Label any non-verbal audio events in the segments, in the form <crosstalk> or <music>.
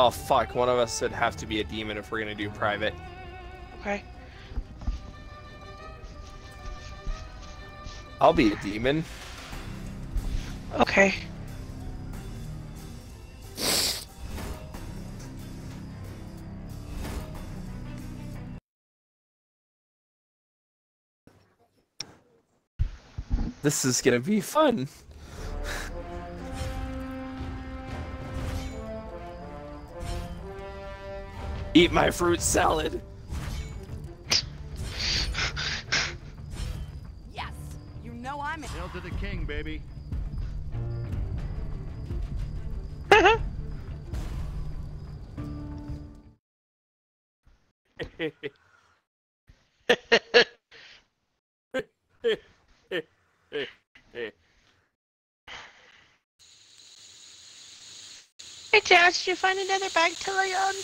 Oh fuck, one of us would have to be a demon if we're gonna do private. Okay. I'll be a demon. Okay. This is gonna be fun. Eat my fruit salad. Yes, you know I'm in. Hail to the king, baby. Hey, Josh, did you find another bag to lay on?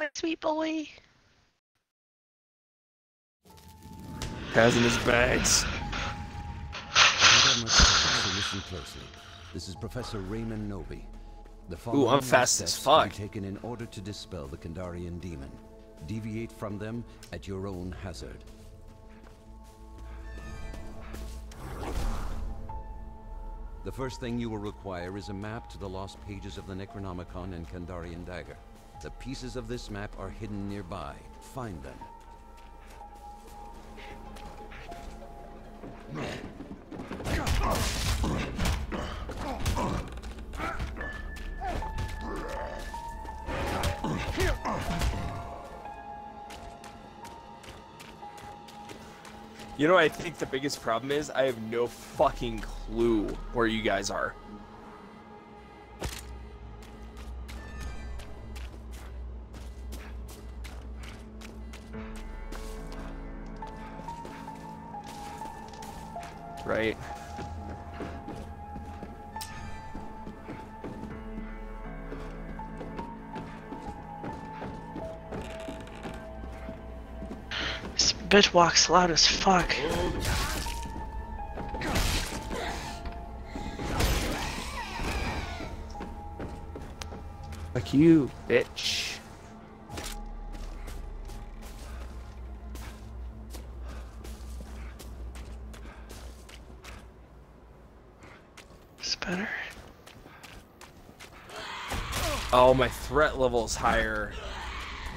My sweet boy. Has in his bags. Listen closely. This is Professor Raymond Knowby. The following I'm fast as steps to be fuck. taken in order to dispel the Kandarian demon. Deviate from them at your own hazard. The first thing you will require is a map to the lost pages of the Necronomicon and Kandarian dagger. The pieces of this map are hidden nearby. Find them. You know what I think the biggest problem is? I have no fucking clue where you guys are. Right. This bitch walks loud as fuck. Fuck you, bitch. Oh, my threat level is higher.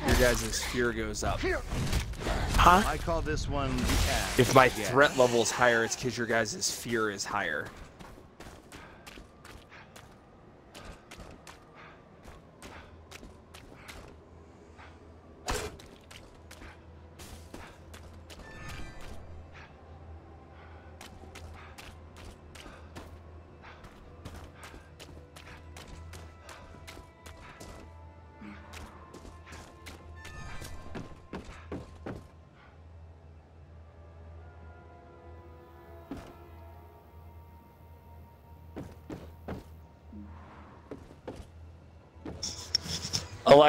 Your guys' fear goes up. Huh? I call this one the. If my Yeah. threat level is higher, it's because your guys' fear is higher.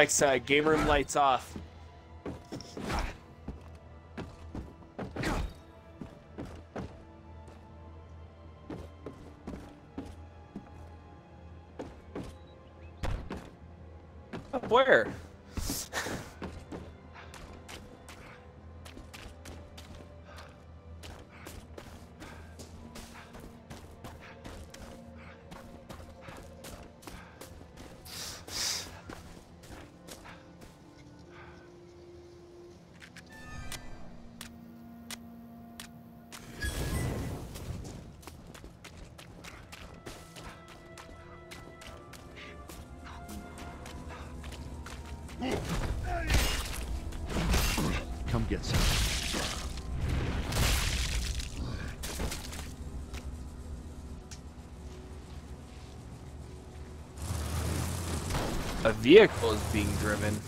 Alexa, uh, game room lights off. A vehicle is being driven.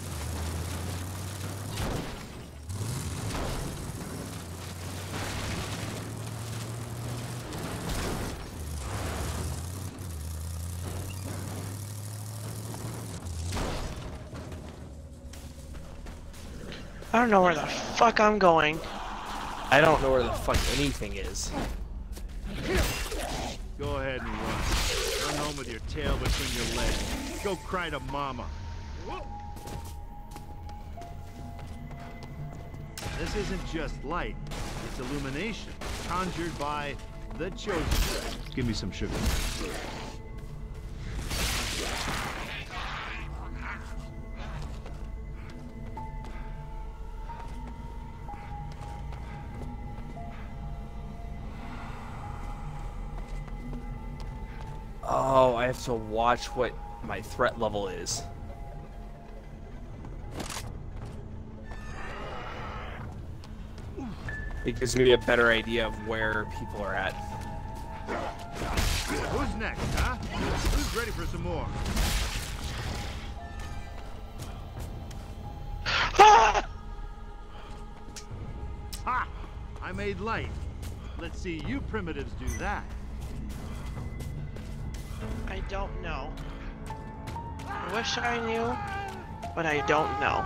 Don't know where the fuck I'm going. I don't know where the fuck anything is. Go ahead and run. Run home with your tail between your legs. Go cry to mama. This isn't just light, it's illumination, conjured by the Chosen. Give me some sugar. I have to watch what my threat level is. It gives me a better idea of where people are at. Who's next, huh? Who's ready for some more? Ah! <laughs> Ha! I made light. Let's see you primitives do that. I don't know. I wish I knew, but I don't know.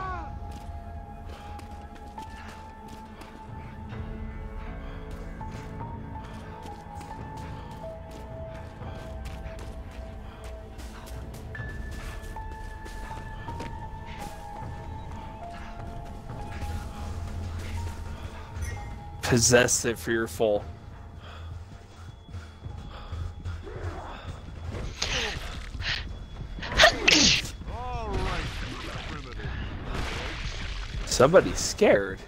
Possessive it Somebody's scared.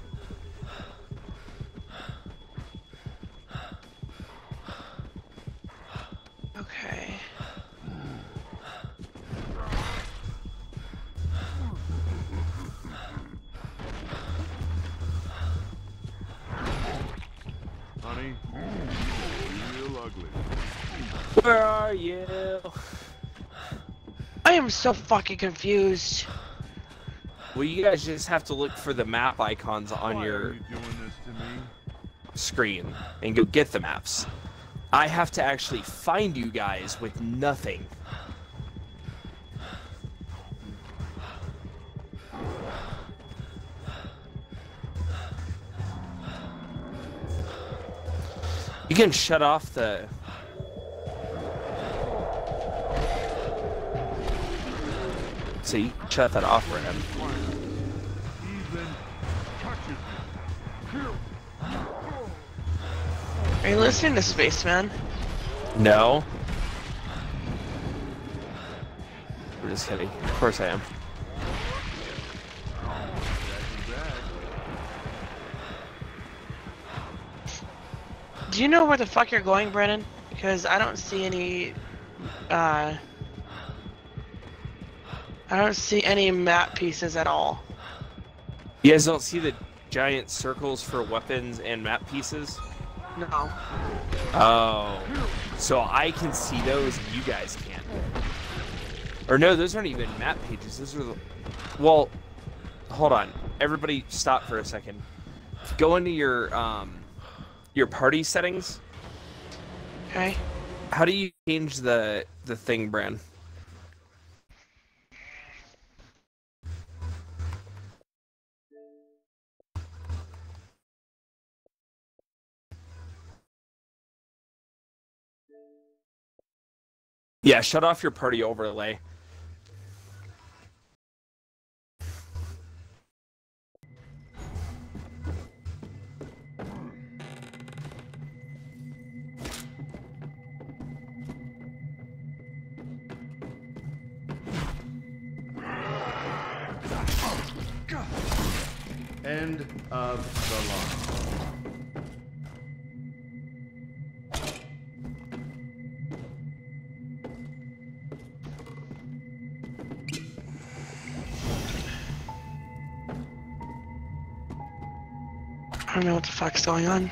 Okay. Honey, real ugly. Where are you? I am so fucking confused. Well, you guys just have to look for the map icons on Why your you doing this to me? screen and go get the maps. I have to actually find you guys with nothing. You can shut off the So you can shut that off for him. Even touches me. Are you listening to Spaceman? No. I'm just kidding. Of course I am. Do you know where the fuck you're going, Brennan? Because I don't see any, uh... I don't see any map pieces at all. You guys don't see the giant circles for weapons and map pieces? No. Oh. So I can see those you guys can't. Or no, those aren't even map pages. Those are the... Well, hold on. Everybody stop for a second. Go into your, um, your party settings. Okay. How do you change the, the thing, Bran? Yeah, shut off your party overlay. End of the line. Don't know what the fuck's going on.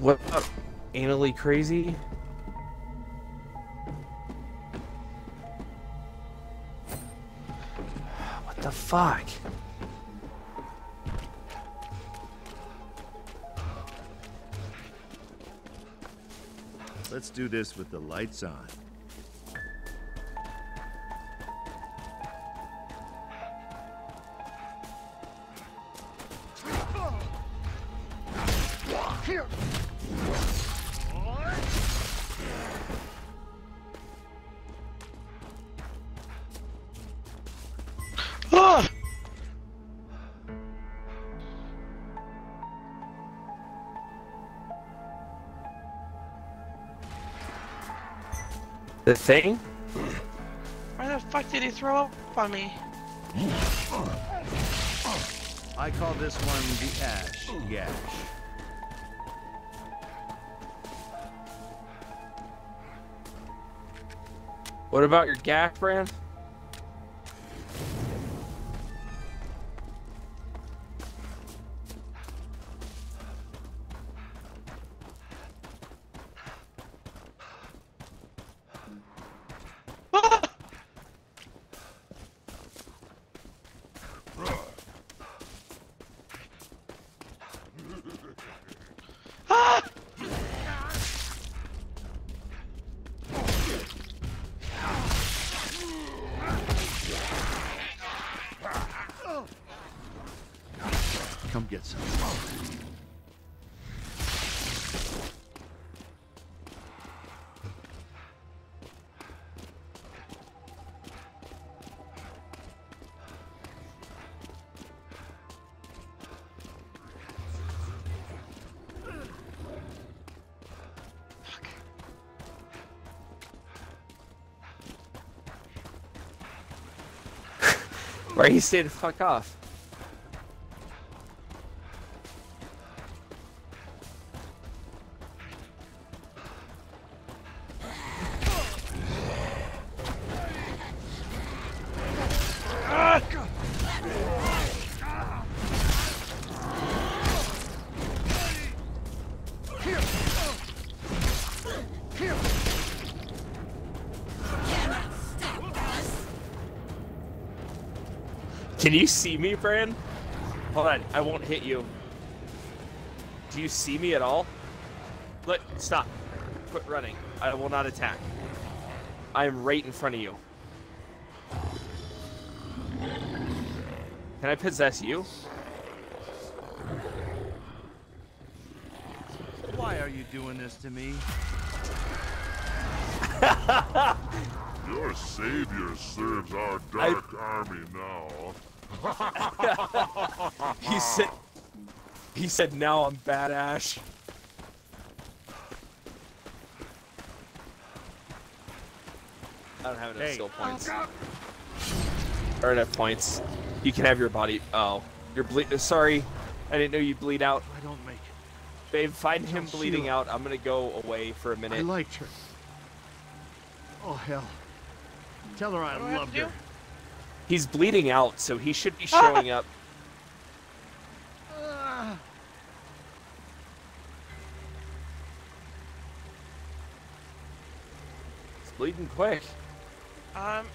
What about anally crazy? What the fuck? Let's do this with the lights on. The thing? Why the fuck did he throw up on me? I call this one the Ash Gash. What about your gack brand? Are you staying fuck off? Can you see me, Bran? Hold on, I won't hit you. Do you see me at all? Look, stop. Quit running. I will not attack. I am right in front of you. Can I possess you? Why are you doing this to me? <laughs> <laughs> Your savior serves our dark army now. He said. He said, "Now I'm bad Ash." I don't have enough Hey. skill points. Or enough points. You can have your body. Oh, you're bleed. Uh, sorry, I didn't know you bleed out. I don't make it. Babe, find him Tell bleeding Sheila. out. I'm gonna go away for a minute. I liked her. Oh hell. Tell her I What I loved to her. Do? He's bleeding out, so he should be <laughs> showing up. He's bleeding quick. Um,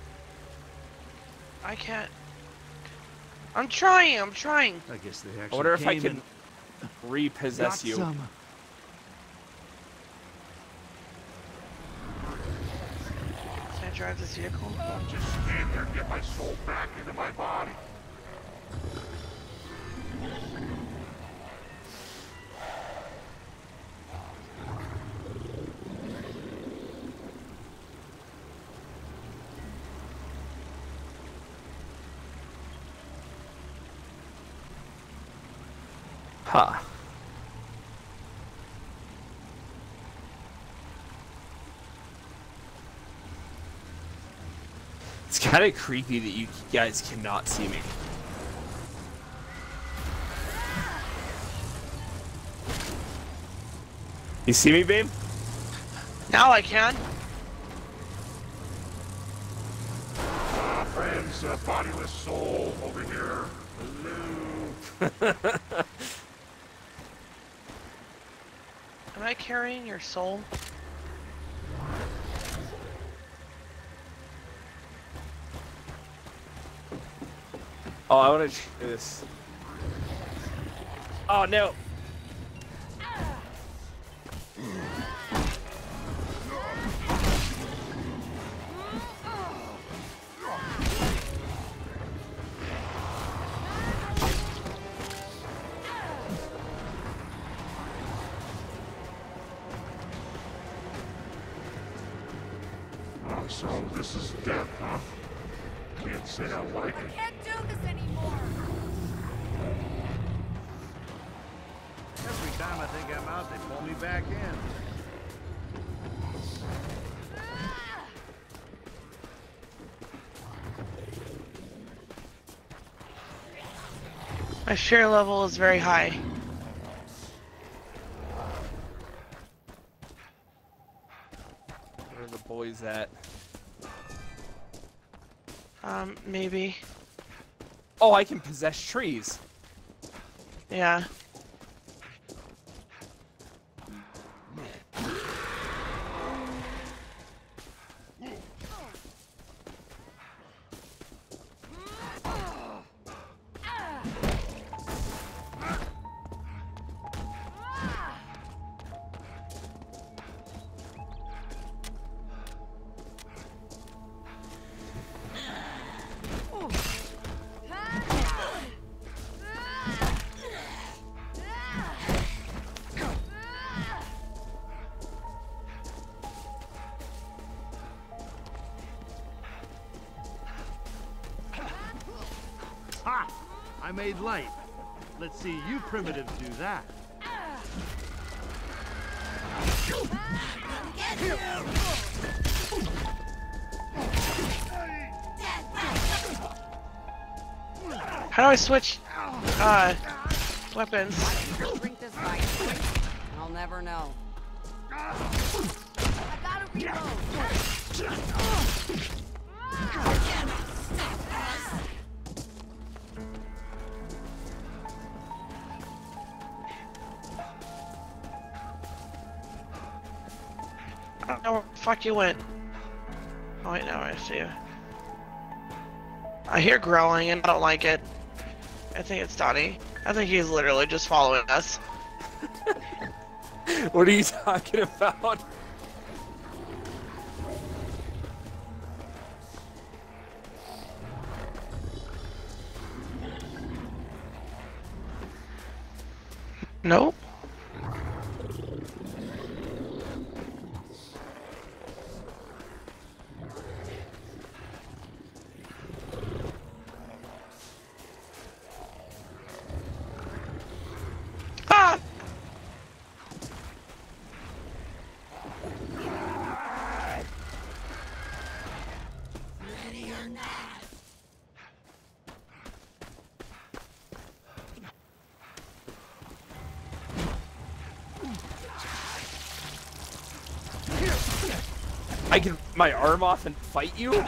I can't. I'm trying. I'm trying. I guess they I wonder if I can and repossess got you. some. Can I drive this vehicle? Just stand there and get my soul back into my body. It's kind of creepy that you guys cannot see me. You see me, babe? Now I can. Friends, a bodiless soul over here. <laughs> Am I carrying your soul? Oh, I want to do this. Oh no! My fear level is very high. Where are the boys at? Um, maybe. Oh, I can possess trees. Yeah. Primitives do that. How do I switch, uh, weapons? Drink this right. I'll never know. I gotta reload. Don't know where the fuck you went. Oh wait, now I see you. I hear growling and I don't like it. I think it's Donnie. I think he's literally just following us. <laughs> What are you talking about? Nope. I can my arm off and fight you?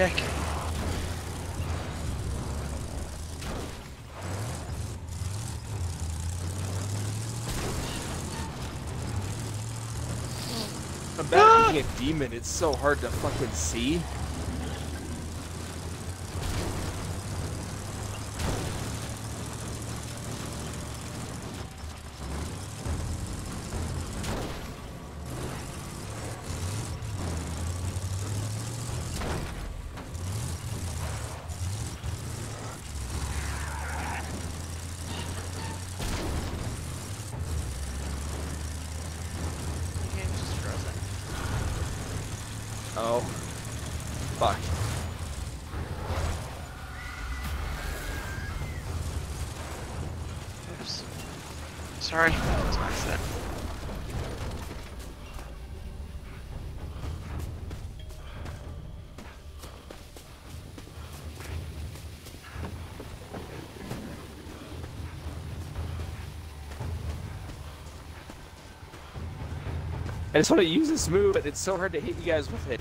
Boomstick. I'm battling a demon. It's so hard to fucking see. The game's just frozen. Oh. Fuck. Oops. Sorry. It's an accident. I just want to use this move, but it's so hard to hit you guys with it.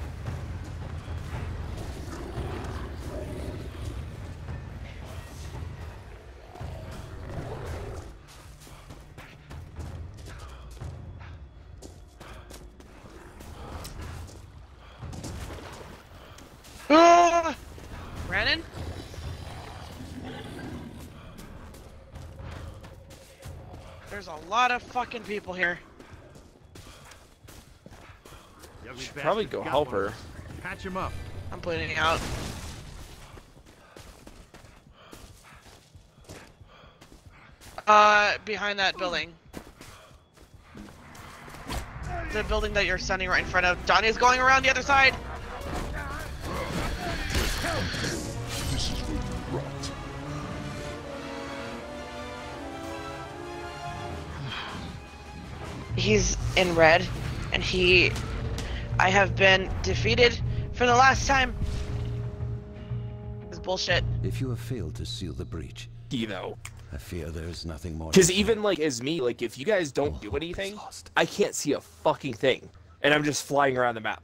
There's a lot of fucking people here. The ugly Should probably go help her. Patch him up. I'm putting it out. Uh, behind that building. The building that you're standing right in front of. Donnie's going around the other side. He's in red, and he. I have been defeated for the last time. It's bullshit. If you have failed to seal the breach, You know, I fear there is nothing more. because to even like as me, like if you guys don't All do anything. I can't see a fucking thing, and I'm just flying around the map.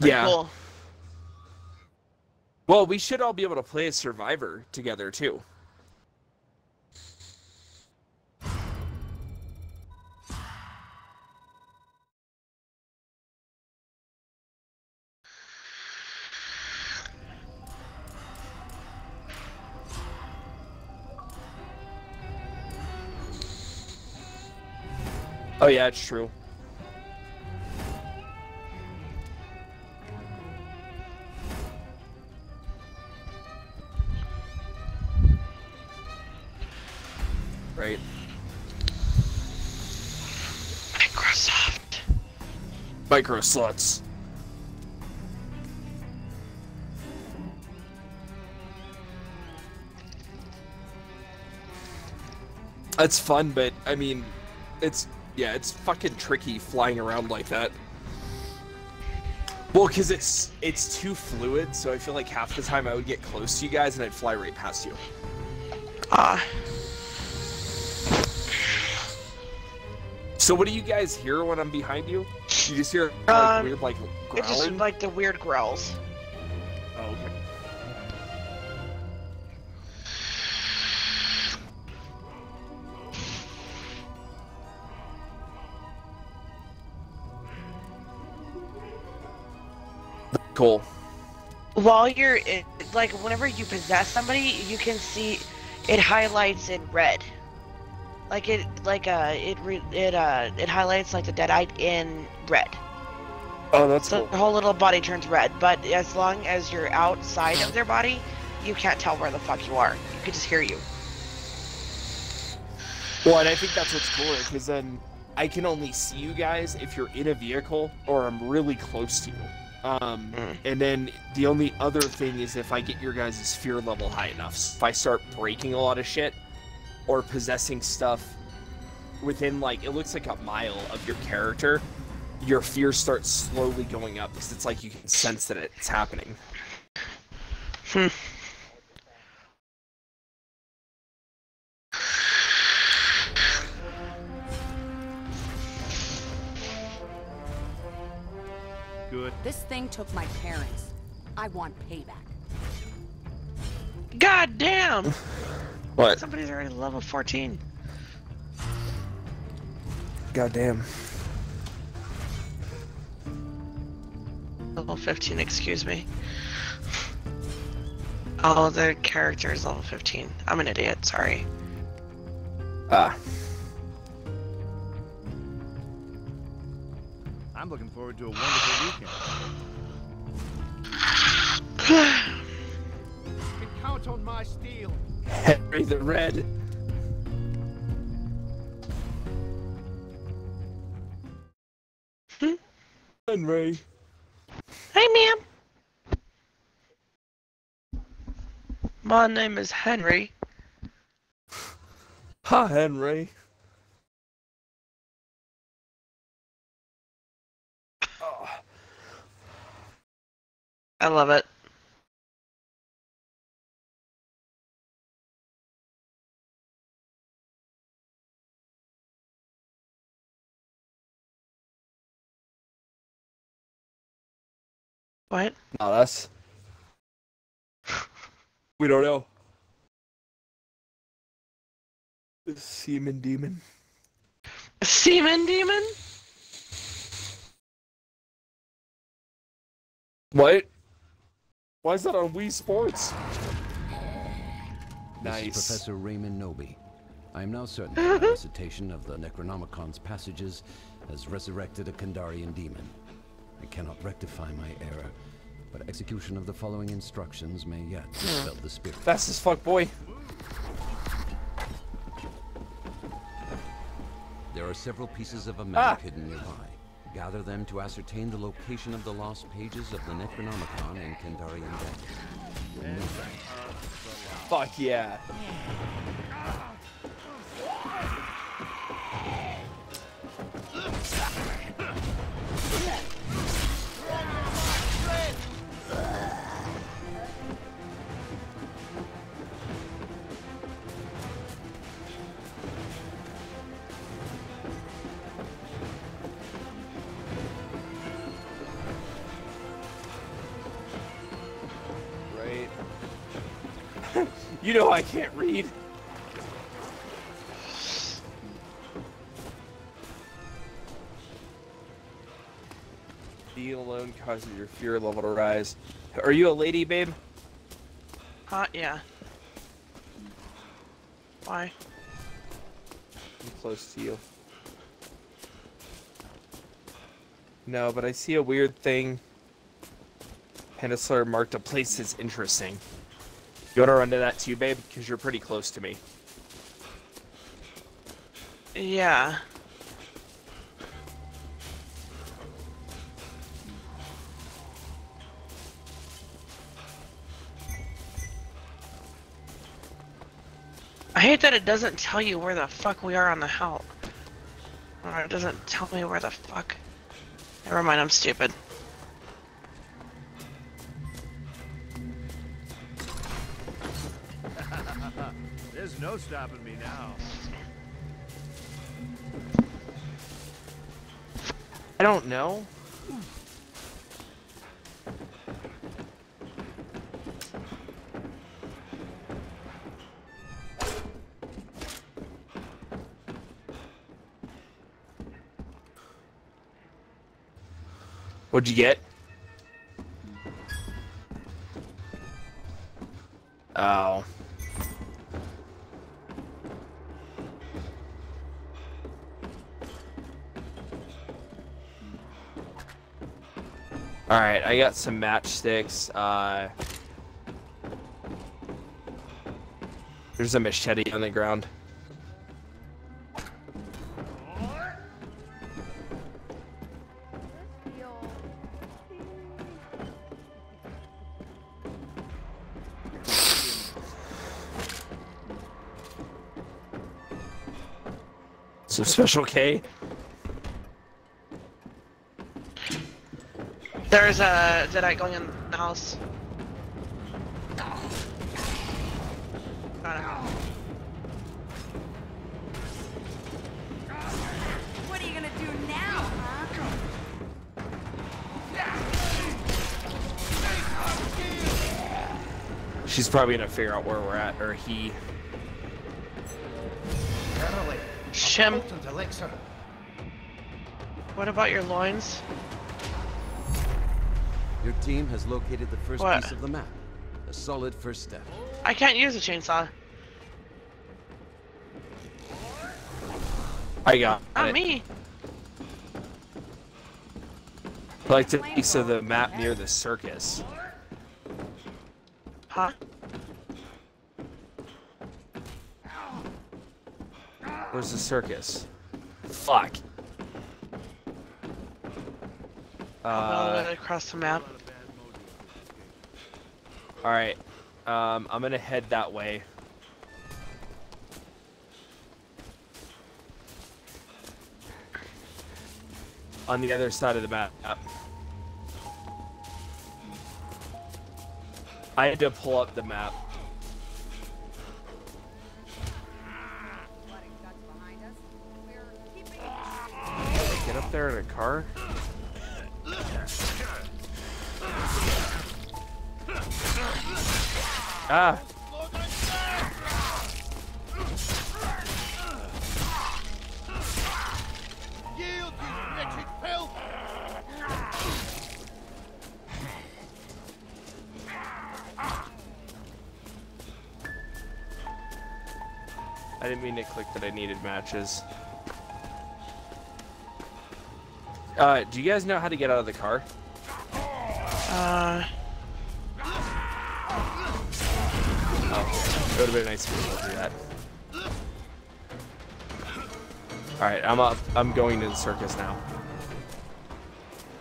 Yeah. Cool. Well, we should all be able to play Survivor together too. Oh yeah, it's true. Micro sluts. That's fun, but I mean, it's yeah, it's fucking tricky flying around like that. Well, because it's it's too fluid, so I feel like half the time I would get close to you guys and I'd fly right past you. Ah. So what do you guys hear when I'm behind you? You just hear like Um, weird like It's just like the weird growls. Oh, okay. Cool. While you're it, like, whenever you possess somebody, you can see it highlights in red. Like it, like uh, it re- it uh, it highlights like the deadite in red. Oh, that's So cool. their whole little body turns red. But as long as you're outside of their body, you can't tell where the fuck you are. You could just hear you. Well, and I think that's what's cooler because then I can only see you guys if you're in a vehicle or I'm really close to you. Um, Mm. and then the only other thing is if I get your guys' fear level high enough. If I start breaking a lot of shit or possessing stuff within like it looks like a mile of your character, your fear starts slowly going up because it's like you can sense that it's happening. Hmm. Good. This thing took my parents. I want payback. God damn! <laughs> What? Somebody's already level 14. Goddamn. Level 15, excuse me. Oh, the character is level 15. I'm an idiot, sorry. Ah. I'm looking forward to a wonderful weekend. Can count on my steel. Henry the Red. Hmm? Henry. Hey, ma'am. My name is Henry. Hi, Henry. Oh, I love it. What? Not us. We don't know. The semen demon. A semen demon? What? Why is that on Wii Sports? This Nice. is Professor Raymond Knowby. I am now certain that my <laughs> recitation of the Necronomicon's passages has resurrected a Kandarian demon. I cannot rectify my error, but execution of the following instructions may yet dispel the spirit. <laughs> Fast as fuck, boy. There are several pieces of a map Ah. hidden nearby. Gather them to ascertain the location of the lost pages of the Necronomicon and Kandarian Dagger. Fuck yeah. Right. You know I can't read. Being alone causes your fear level to rise. Are you a lady, babe? Huh? Yeah. Why? I'm close to you. No, but I see a weird thing. Penisler marked a place that's interesting. You wanna run to that too, babe? Because you're pretty close to me. Yeah. I hate that it doesn't tell you where the fuck we are on the help. Or it doesn't tell me where the fuck. Never mind, I'm stupid. No stopping me now. I don't know. What'd you get? Alright, I got some matchsticks. Uh, there's a machete on the ground. Some special K. There's a Deadite going in the house. Got it. What are you gonna do now, huh? She's probably gonna figure out where we're at, or he. Verily, Shim, what about your loins? Your team has located the first What? piece of the map. A solid first step. I can't use a chainsaw. I got Not it. me. I like the piece of the map near the circus. Huh? Where's the circus? Fuck. All the Uh, way across the map. All right. Um, I'm gonna head that way. On the other side of the map. I had to pull up the map. Blood and guts behind us. We're keeping Get up there in a car? Ah. I didn't mean to click that I needed matches. Uh, do you guys know how to get out of the car? Uh, Oh, it would have been nice to be able to do that. All right, I'm up. I'm going to the circus now.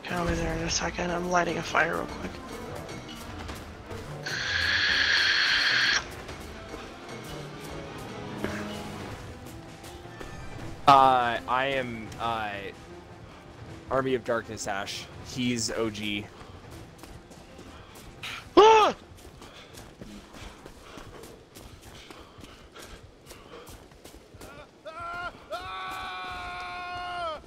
I'll be there in a second. I'm lighting a fire real quick. Uh, I am uh, Army of Darkness Ash. He's OG. Ah! Ah! Ah!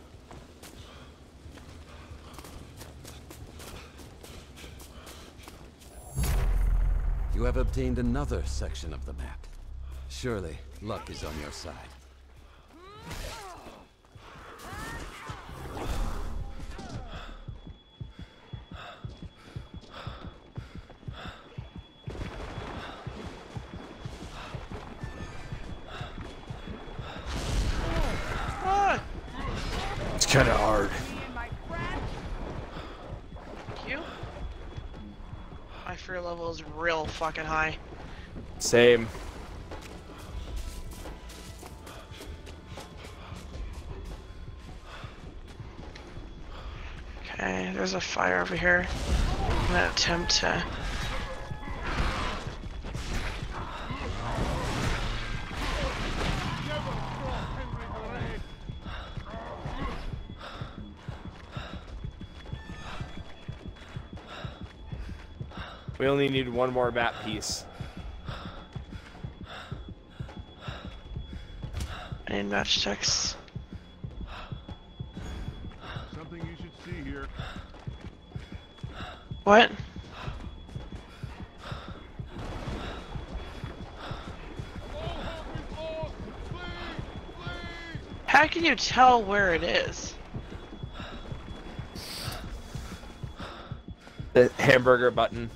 You have obtained another section of the map. Surely, luck is on your side. My fear level is real fucking high. Same. Okay, there's a fire over here. I'm gonna attempt to. Only need one more map piece. I need matchsticks. Something you should see here. What? How can you tell where it is? The hamburger button.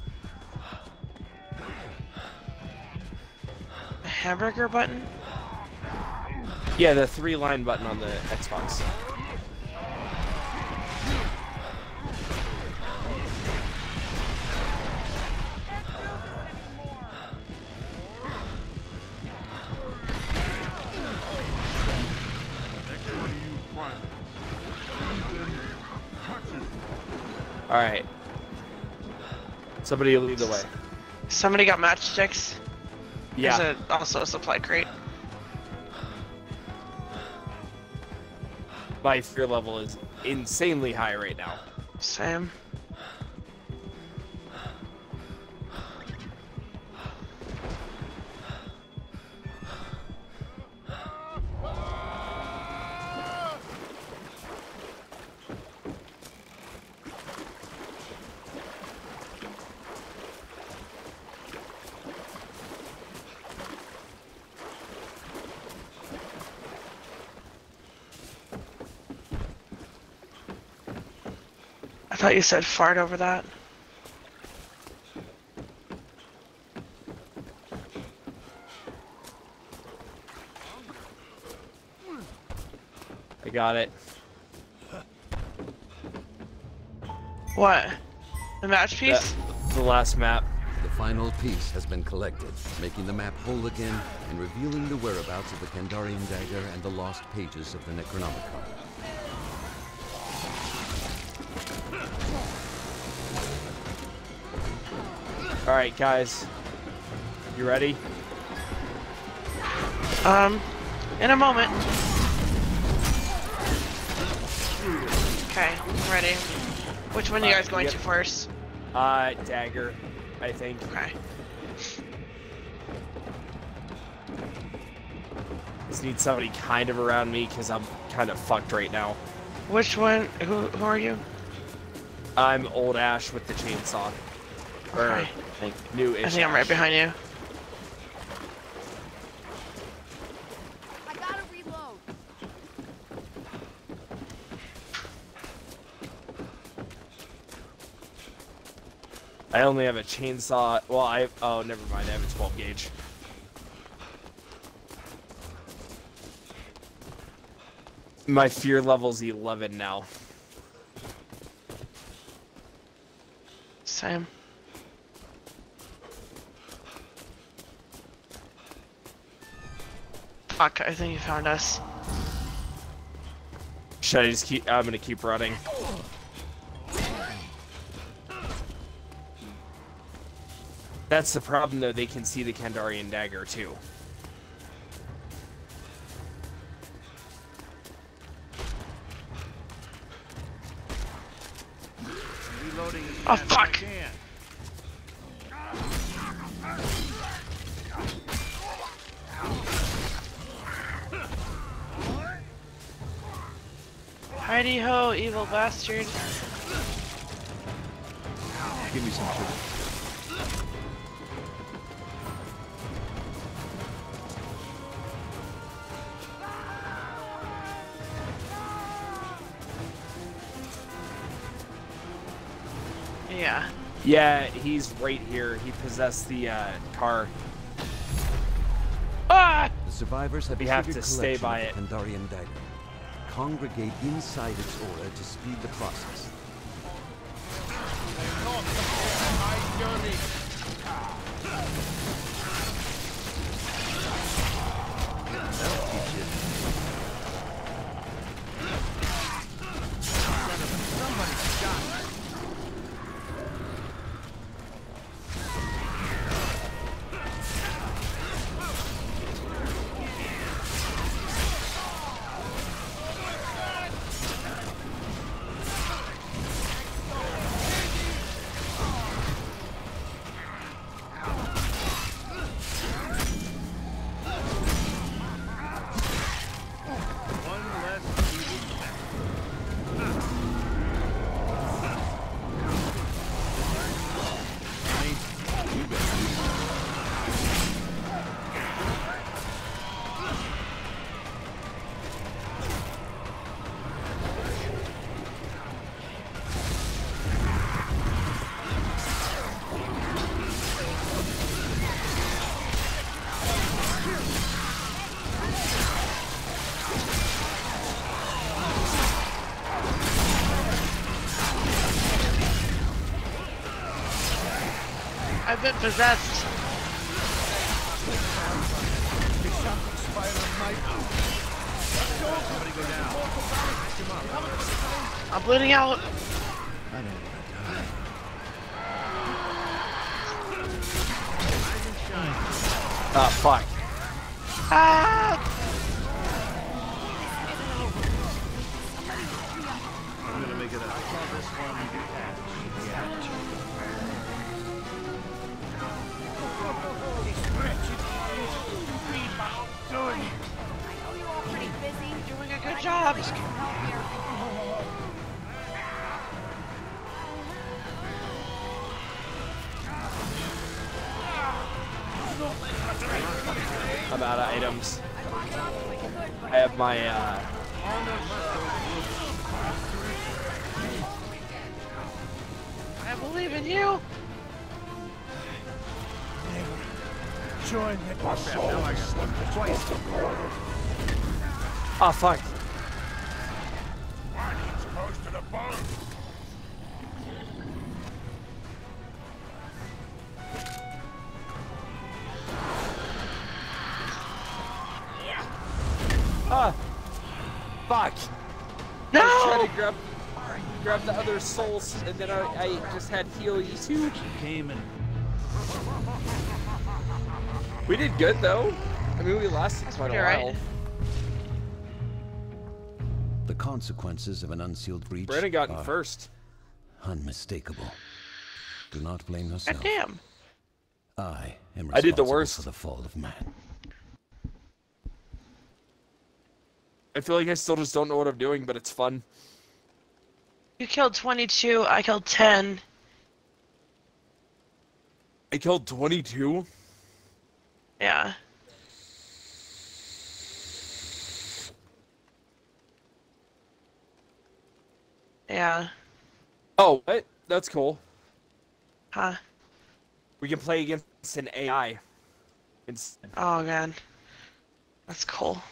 Hamburger button? Yeah, the three line button on the Xbox. Next one of you front. Ethan, touch it. All right. Somebody lead the way. Somebody got matchsticks? Yeah. There's a, also a supply crate. My fear level is insanely high right now. Same. Thought you said fart over that. I got it. What? The match piece? That, the last map. The final piece has been collected, making the map whole again and revealing the whereabouts of the Kandarian dagger and the lost pages of the Necronomicon. All right, guys. You ready? Um, in a moment. Okay, I'm ready. Which one are you guys going to first? Uh, dagger, I think. Okay. Just need somebody kind of around me because I'm kind of fucked right now. Which one? Who, who are you? I'm old Ash with the chainsaw. Or, Okay. I think new I think I'm right behind you. I gotta reload. I only have a chainsaw. Well, I oh never mind. I have a 12 gauge. My fear level's 11 now. Same. Fuck, I think you found us. Should I just keep? I'm gonna keep running. That's the problem, though. They can see the Kandarian dagger too. Reloading Oh, fast as I fuck. Can. Heidi ho, evil bastard. Give me some sugar. Yeah. Yeah, he's right here. He possessed the uh, car. Ah! The survivors have We a have to stay by it. the Kandarian dagger. Congregate inside its aura to speed the process. I've been possessed. Somebody go down. I'm bleeding out. I don't want to die. Ah, fuck. Ah! I'm gonna make it up. I call this one act. I know you're all pretty busy. Doing a good job. I'm out of items. I have my uh, I believe in you. Join the Now I got one twice. oh fuck. It's close to the bone. Ah, fuck. I was trying No! to grab, grab the other souls, and then I, I just had heal you too. Came and We did good though. I mean, we lasted quite a while. right. The consequences of an unsealed breach Brandon got in are first. unmistakable. Do not blame yourself. God damn. I am I did the worst. for the fall of man. I feel like I still just don't know what I'm doing, but it's fun. You killed 22, I killed 10. I killed 22. Yeah. Yeah. Oh, what? That's cool. Huh. We can play against an AI. Instead. Oh god. That's cool.